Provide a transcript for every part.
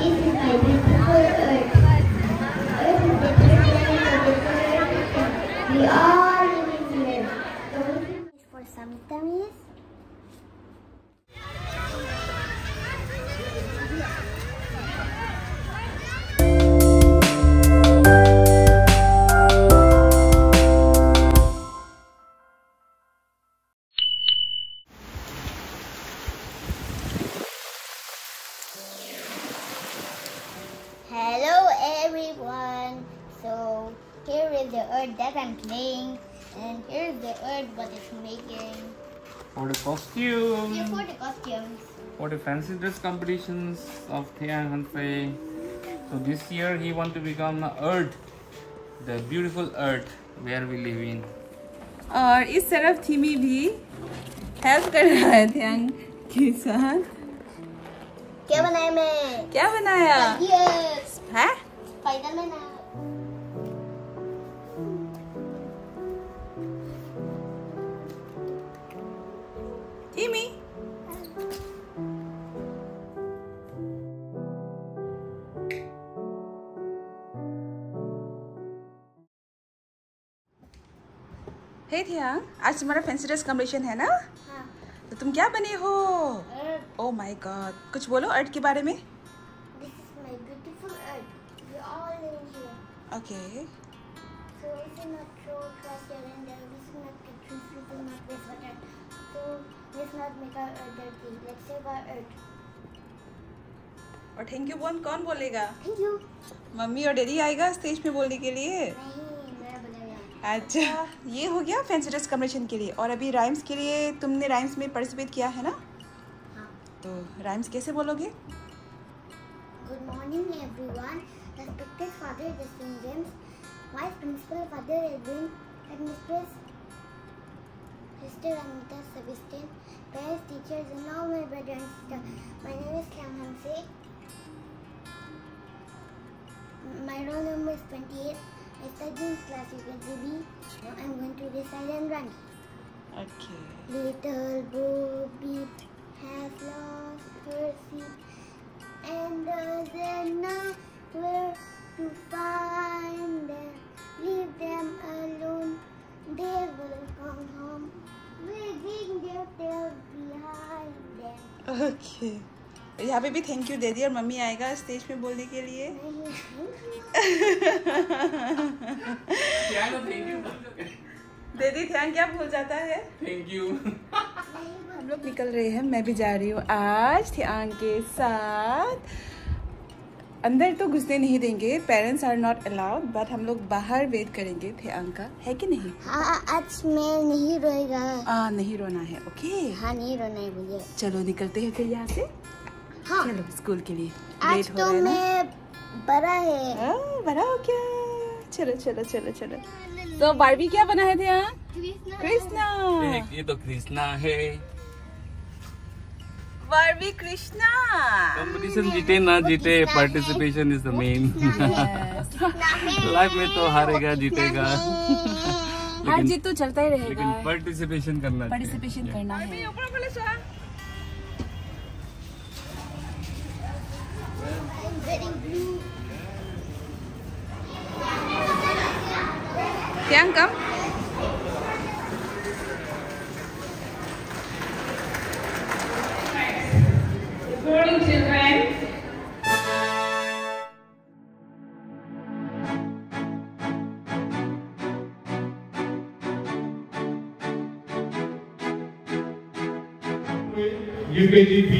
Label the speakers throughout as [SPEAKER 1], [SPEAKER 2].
[SPEAKER 1] This is my beautiful earth. Earth is the of the earth. We are living here. For some tummies. is the earth that I'm playing, and here's the earth what it's making.
[SPEAKER 2] For the costume,
[SPEAKER 1] Here for the costumes.
[SPEAKER 2] for the fancy dress competitions of Tian Hanfei. So this year he want to become a Earth, the beautiful Earth where we live in.
[SPEAKER 3] और इस तरफ थीमी भी help कर रहा है ध्यान के साथ
[SPEAKER 1] क्या बनाया मैं
[SPEAKER 3] क्या बनाया
[SPEAKER 1] Yes.
[SPEAKER 3] है
[SPEAKER 1] Spiderman.
[SPEAKER 3] Amy. Hey Thea, आज तुम्हारा फैंसी ड्रेस कॉम्बिनेशन है ना?
[SPEAKER 1] हाँ.
[SPEAKER 3] तो तुम क्या बने हो? ओ माई गॉड कुछ बोलो अर्थ के बारे में? Okay.
[SPEAKER 1] so,
[SPEAKER 3] और थैंक यू बोल कौन बोलेगा? मम्मी और डैडी आएगा स्टेज पे बोलने के लिए? अच्छा ये हो गया फैंसी ड्रेस कम्बिनेशन के लिए। और अभी राइम्स के लिए तुमने राइम्स में पार्टिसिपेट किया है ना?
[SPEAKER 1] हाँ।
[SPEAKER 3] तो राइम्स कैसे बोलोगे?
[SPEAKER 1] Good morning everyone respected father Justin James vice principal father Edwin administrator Sister Anita Sebastian, parents, teachers, and all my brother and sister. My name is Cam Hanse. My roll number is 28. I study in class UKGB. Now I'm going to recite and run.
[SPEAKER 3] Okay
[SPEAKER 1] Little Bobby has lost her seat and doesn't know where to find them. Leave them alone, they will come home, wagging their tail behind them.
[SPEAKER 3] Okay यहाँ पे भी thank you they दी और mummy आएगा stage पे बोलने के लिए दीदी ध्यान क्या भूल जाता है
[SPEAKER 2] Thank you.
[SPEAKER 3] हम लोग निकल रहे हैं मैं भी जा रही हूँ आज ध्यान के साथ अंदर तो घुसने नहीं देंगे parents are not allowed but हम लोग बाहर वेट करेंगे ध्यान का है कि नहीं?
[SPEAKER 1] हाँ आज मैं नहीं रोएगा।
[SPEAKER 3] आ, नहीं रोना है ओके
[SPEAKER 1] हाँ नहीं रोना है बोलिए
[SPEAKER 3] चलो निकलते हैं फिर यहाँ से।
[SPEAKER 1] हाँ।
[SPEAKER 3] चलो स्कूल के लिए
[SPEAKER 1] आज तो मैं बड़ा है।
[SPEAKER 3] आ, बड़ा हो क्या? चलो चलो चलो चलो। तो बारबी क्या बना है ध्यान? कृष्णा।
[SPEAKER 2] ये तो कृष्णा है।
[SPEAKER 3] बारबी कृष्णा
[SPEAKER 2] कंपटीशन जीते ना जीते participation is the main life में तो हारेगा जीतेगा।
[SPEAKER 3] हार जीत तो चलता ही रहेगा.
[SPEAKER 2] लेकिन पार्टिसिपेशन करना।
[SPEAKER 3] पार्टिसिपेशन करना है। Tiang, come.
[SPEAKER 1] UP GP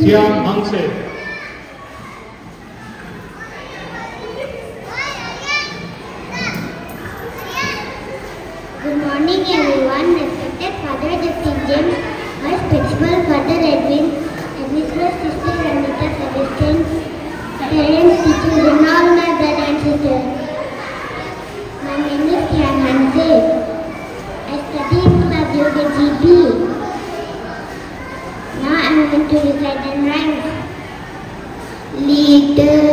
[SPEAKER 1] 지향 방책. happened to you
[SPEAKER 3] at? Leader.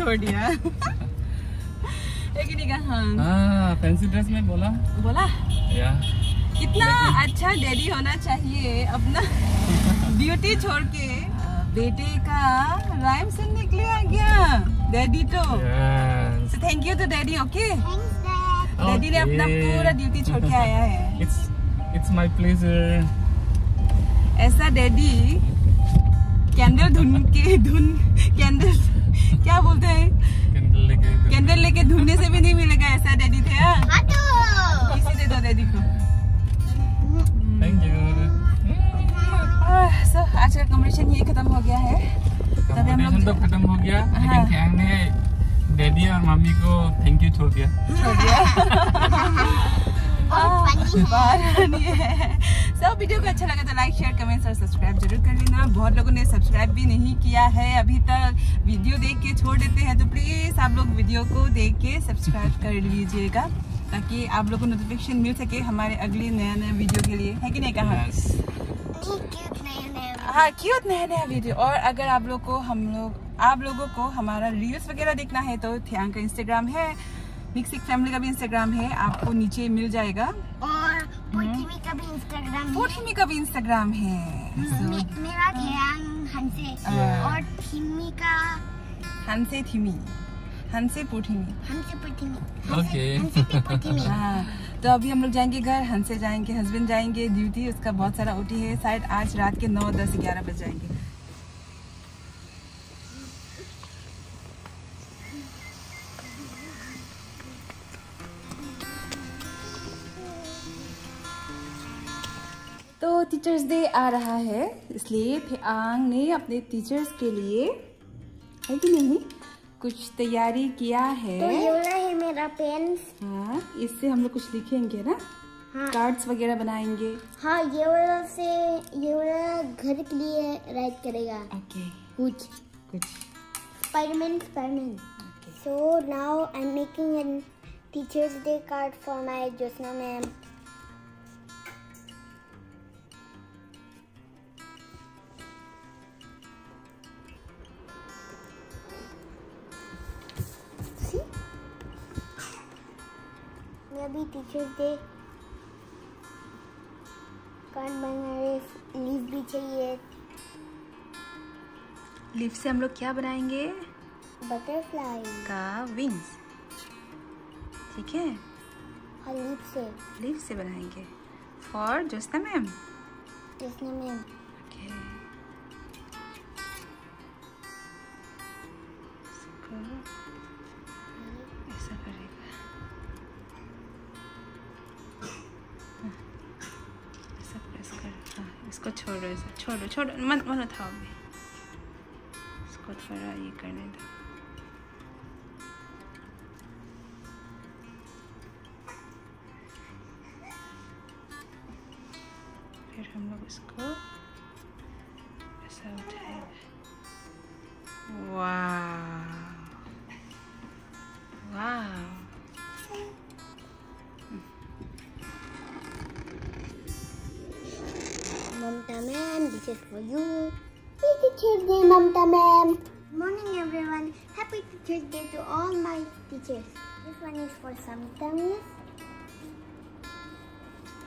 [SPEAKER 3] छोड़ दिया एक ही
[SPEAKER 2] हाँ फैंसी ड्रेस में बोला
[SPEAKER 3] बोला
[SPEAKER 2] या
[SPEAKER 3] कितना अच्छा डैडी होना चाहिए अपना ड्यूटी छोड़ के। बेटे का राइम सुनने के लिए आ गया। डैडी तो। Thank you to
[SPEAKER 1] daddy okay
[SPEAKER 3] daddy ने अपना पूरा ड्यूटी छोड़ के आया है।
[SPEAKER 2] It's my pleasure.
[SPEAKER 3] ऐसा डैडी कैंडल धुन के धुन कैंडल क्या बोलते हैं?
[SPEAKER 2] कैंडल लेके
[SPEAKER 3] कैंडल लेके ढूँढने से भी नहीं मिलेगा ऐसा डैडी थे हाँ?
[SPEAKER 1] हटो
[SPEAKER 3] किसी दे दो डैडी को।
[SPEAKER 2] थैंक यू
[SPEAKER 3] सो आज का कॉम्पिटिशन ये खत्म हो गया है। तभी हम
[SPEAKER 2] लोग तो खत्म हो गया
[SPEAKER 3] हाँ।
[SPEAKER 2] लेकिन हाँ। ने डैडी और मम्मी को थैंक यू छोड़ दिया।
[SPEAKER 3] छोड़ दिया। सब वीडियो को अच्छा लगा तो लाइक शेयर कमेंट और सब्सक्राइब ज़रूर कर लेना। बहुत लोगों ने सब्सक्राइब भी नहीं किया है। अभी तक वीडियो देख के छोड़ देते हैं तो प्लीज़ आप लोग वीडियो को देख के सब्सक्राइब कर लीजिएगा ताकि आप लोग को नोटिफिकेशन मिल सके हमारे अगले नया नया वीडियो के लिए। है कि नहीं कहा? हाँ क्यूट नया नया वीडियो। और अगर आप लोग को हम लोग आप लोगों को हमारा रील्स वगैरह देखना है तो थियांग का इंस्टाग्राम है। मिक्सिक फैमिली का भी इंस्टाग्राम है आपको नीचे मिल जाएगा।
[SPEAKER 1] और पोटिमी का भी इंस्टाग्राम है।
[SPEAKER 3] पोठिमी का भी इंस्टाग्राम है।
[SPEAKER 1] मे- मेरा ध्यान हंसे
[SPEAKER 2] Yeah.
[SPEAKER 1] और थिमी का
[SPEAKER 3] हंसे थिमी हंसे पोठिमी
[SPEAKER 1] हमसे पोटिमी
[SPEAKER 2] Okay.
[SPEAKER 1] हमसे पे पोटिमी
[SPEAKER 3] हाँ। तो अभी हम लोग जाएँगे घर हंसे जाएँगे हस्बैंड जाएँगे ड्यूटी उसका बहुत सारा ओटी है। शायद आज रात के नौ दस ग्यारह बज जाएँगे। टीचर्स डे आ रहा है इसलिए फिआंग ने अपने टीचर्स के लिए है कि नहीं कुछ तैयारी किया है।
[SPEAKER 1] तो ये है मेरा पेन
[SPEAKER 3] हाँ इससे हम लोग कुछ लिखेंगे ना?
[SPEAKER 1] हाँ।
[SPEAKER 3] कार्ड्स वगैरह बनाएँगे।
[SPEAKER 1] हाँ ये वाला से ये वाला घर के लिए राइट करेगा।
[SPEAKER 3] ओके
[SPEAKER 1] कुछ।
[SPEAKER 3] कुछ।
[SPEAKER 1] Spiderman Spiderman
[SPEAKER 3] okay
[SPEAKER 1] So now I'm making a Teacher's Day card for my Josna ma'am. अभी टीचर्स डे। कार्ड बना रहे लीव भी चाहिए।
[SPEAKER 3] लीफ से हम लोग क्या बनाएँगे?
[SPEAKER 1] बटरफ्लाई
[SPEAKER 3] का विंग्स ठीक है?
[SPEAKER 1] और लीव से।
[SPEAKER 3] लीफ से बनाएँगे। For Josna ma'am.
[SPEAKER 1] Josna ma'am.
[SPEAKER 3] Okay इसको छोड़ो छोड़ो छोड़ो, मत मत उठाओ अभी। इसको थोड़ा ये करने दो। फिर हम लोग इसको ऐसा उठाएँगे। वाह।
[SPEAKER 1] Is for you. Happy Teacher's Day, Mamta ma'am. Morning, everyone. Happy Teacher's Day to all my teachers. This one is for Samita miss.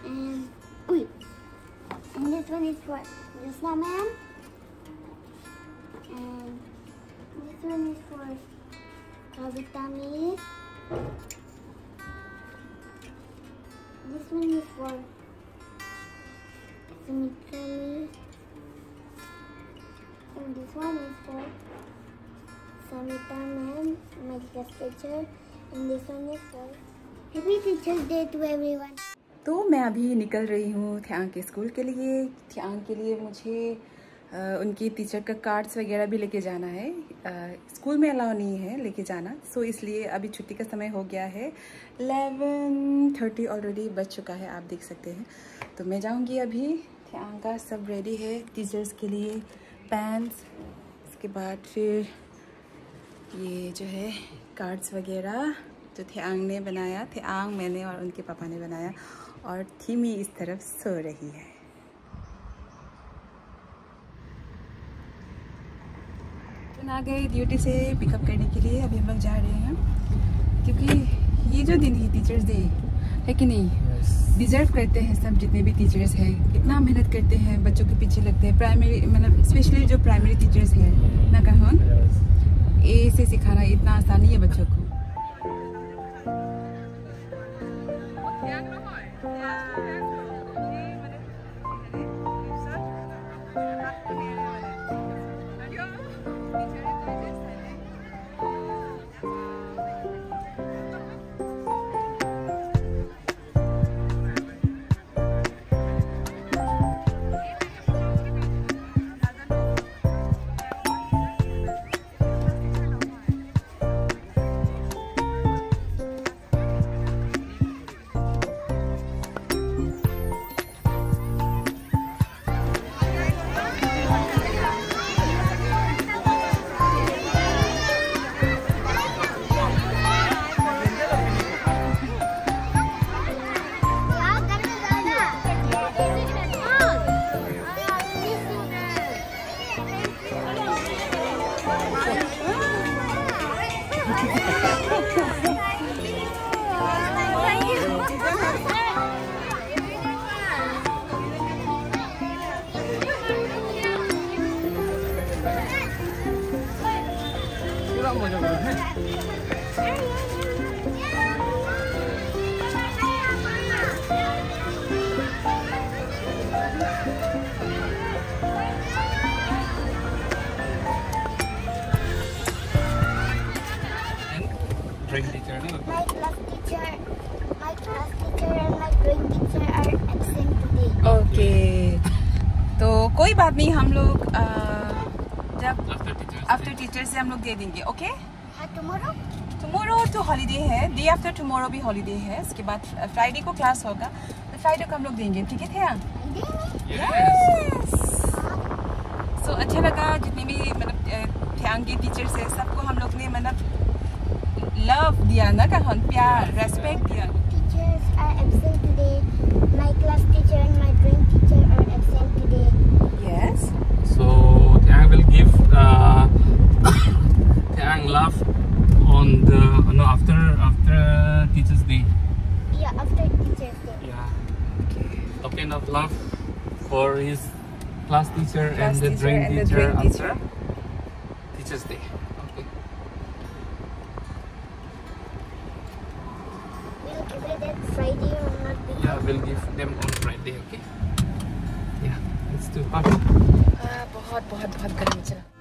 [SPEAKER 1] And wait. And this one is for Josna ma'am. And this one is for Kavita miss. This one is for Sumitra miss. And this one is for Samita ma'am, my class teacher. And this one is for Happy Teacher's Day to everyone.
[SPEAKER 3] तो मैं अभी निकल रही हूँ थ्यांग के school के लिए। थ्यांग के लिए मुझे आ, उनकी टीचर का कार्ड्स वगैरह भी लेके जाना है। आ, स्कूल में अलाउ नहीं है लेके जाना। सो इसलिए अभी छुट्टी का समय हो गया है। 11:30 ऑलरेडी बज चुका है आप देख सकते हैं। तो मैं जाऊँगी अभी। थ्यांग का सब रेडी है टीचर्स के लिए। पैंट्स इसके बाद फिर ये जो है कार्ड्स वगैरह जो थे आंग ने बनाया, थे आंग मैंने और उनके पापा ने बनाया और थीमी इस तरफ़ सो रही है। आ गए ड्यूटी से पिकअप करने के लिए, अभी हम लोग जा रहे हैं, क्योंकि ये जो दिन है टीचर्स डे है कि नहीं? डिजर्व करते हैं सब जितने भी टीचर्स हैं। इतना मेहनत करते हैं बच्चों के पीछे लगते हैं। प्राइमरी मतलब स्पेशली जो प्राइमरी टीचर्स हैं ना कहूँ? ए से सिखाना इतना आसानी है बच्चों को। कोई बात नहीं हम लोग आ, जब आफ्टर टीचर से हम लोग दे देंगे ओके
[SPEAKER 1] हाँ?
[SPEAKER 3] टुमारो तो हॉलीडे है डे आफ्टर टुमारो भी हॉलीडे है उसके बाद फ्राइडे को क्लास होगा तो फ्राइडे को हम लोग देंगे ठीक है थे
[SPEAKER 2] Yes.
[SPEAKER 3] सो अच्छा लगा जितने भी मतलब ध्यान के टीचर्स है सबको हम लोग ने मतलब लव दिया ना कहन प्यार रेस्पेक्ट दिया
[SPEAKER 1] Teachers are absent today. My class teacher and my drawing teacher are absent today.
[SPEAKER 2] uh, Tiang love on the no after after Teachers Day.
[SPEAKER 1] Yeah, after Teachers Day.
[SPEAKER 2] Yeah. Token of love for his class teacher
[SPEAKER 3] Class
[SPEAKER 2] and the
[SPEAKER 3] teacher
[SPEAKER 2] drawing
[SPEAKER 3] and the
[SPEAKER 2] teacher
[SPEAKER 3] drawing
[SPEAKER 2] after
[SPEAKER 3] teacher.
[SPEAKER 2] Teachers Day. Okay.
[SPEAKER 1] We'll give it that Friday or not because
[SPEAKER 2] Yeah, we'll give them on Friday. Okay. Yeah, let's do. Okay.
[SPEAKER 3] बहुत बहुत बहुत गर्मी चला